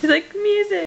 He's like, music.